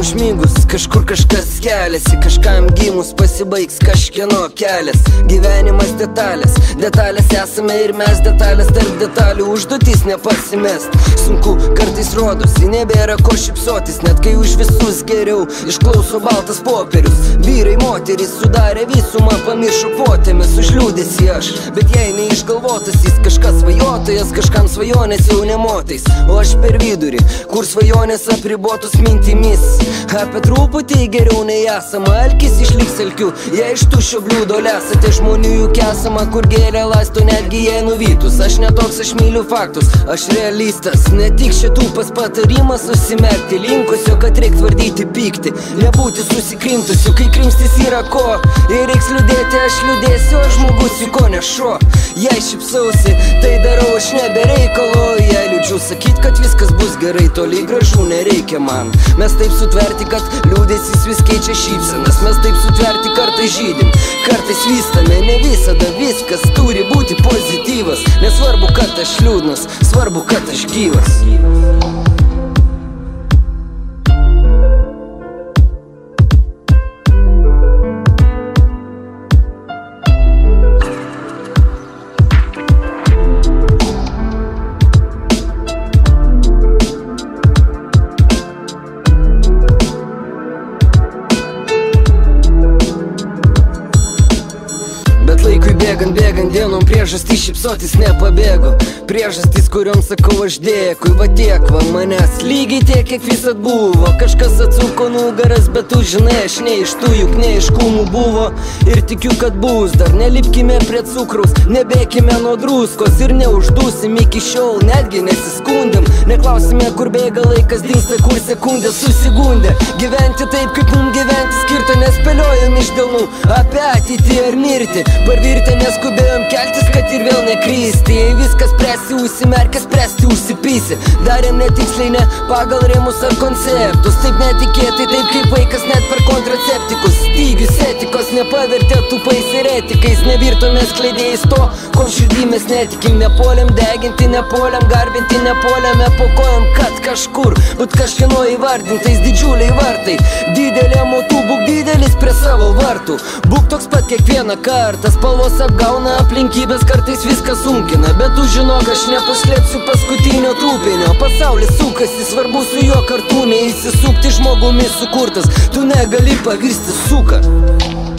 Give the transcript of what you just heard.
užmygus Kažkur kažkas keliasi Kažkam gimus pasibaigs kažkieno kelias. Gyvenimas detalės Detalės esame ir mes detalės tarp detalių Užduotis nepasimest. Sunku kartais rodosi Nebėra ko šipsotis Net kai už visus geriau Išklauso baltas popierius. Vyrai moterys sudarė visumą Pamiršo potėmis Užliūdėsi aš. Bet jei neišgalvotas jis kažkas svajotojas Kažkam svajonės jau nemotais O aš per vidurį Kur svajonės apribotos mintimis Apie truputį geriau nei esama Alkis išliks alkiu. Jei iš tušio bliūdo lesate žmonių juk esama Kur gėlė laisto netgi jei nuvytus. Aš netoks, aš myliu faktus. Aš realistas. Ne tik šitų pas patarimas susimerkti Linkusio, kad reiks vardyti pyktį. Nebūti susikrimtusiu, kai krimstis yra ko. Ir reiks liūdėti, aš liūdėsiu O žmogus juk ko nešo Jei šipsausi, tai darau aš nebereikalo Jei liūdžiu sakyt, kad viskas bus gerai Toli gražu nereikia man. Mes taip sutverti, kad liūdėsis vis keičia šypsenas. Mes taip sutverti kartais žydim. Kartais vystame, ne visada viskas turi būti pozityvas. Nesvarbu, kad aš liūdnas, svarbu, kad aš gyvas. Bet bėgant, bėgant dienom priežastys šipsotis nepabėgo Priežastys, kuriuom sakau aš dėkui, va tiek va manęs Lygiai tiek, kiek visat buvo Kažkas atsuko nugaras, bet tu žinai, aš ne iš tų juk neiškumų buvo Ir tikiu, kad bus, dar nelipkime prie cukraus Nebėkime nuo druskos ir neuždusim iki šiol Netgi nesiskundėm, neklausime, kur bėga laikas Dingsta, kur sekundė susigundė Gyventi taip, kaip mum gyventi skirta Nespėliojam iš delnų apie ateitį ar mirtį Parvirtę neskubėjom keltis, kad ir vėl nekrysti Jei viskas presi, užsimerkęs presti, užsipysi Darėm netiksliai, ne pagal rėmus ar konceptus Taip netikėtai, taip kaip vaikas net per kontraceptikus Stygius etikos nepavertė tupais ir etikais Nevirtume skleidėjais to, ko širdį mes netikim Nepuolėm deginti, nepuolėm garbinti, nepuolėm epokojom Kad kažkur, būt kažkieno įvardintais didžiuliai vartai Didelė motų, būk didelis prie savo vartų. Būk toks pat kiekvieną kartą. Spalvos apgauna aplinkybės, kartais viską sunkina. Bet tu žinok, aš nepaslėpsiu paskutinio trūpinio Pasaulis sukasi, svarbu su juo kartu neįsisukti. Žmogumi sukurtas Tu negali pavirsti suką